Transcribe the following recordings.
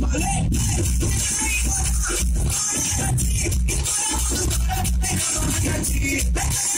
Vale.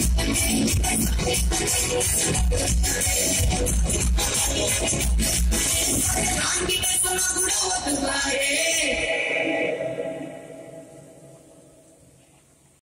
Antes no.